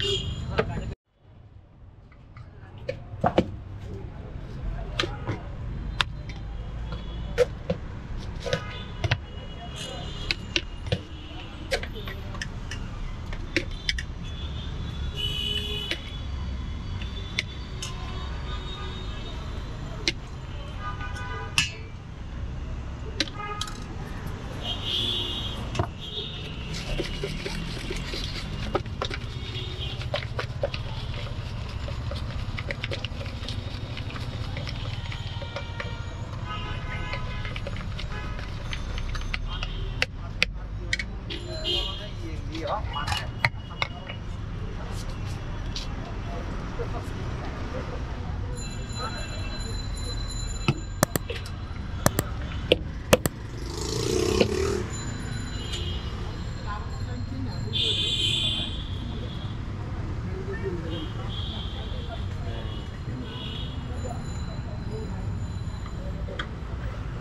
beep. ó.